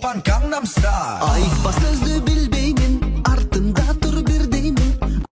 pan Gangnam Style Ayık bas sözlü